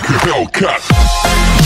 like a Hellcat.